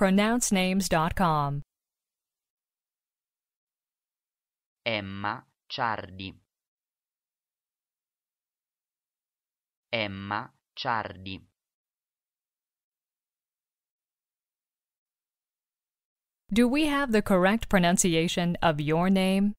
PronounceNames.com. Emma Ciardi. Emma Ciardi. Do we have the correct pronunciation of your name?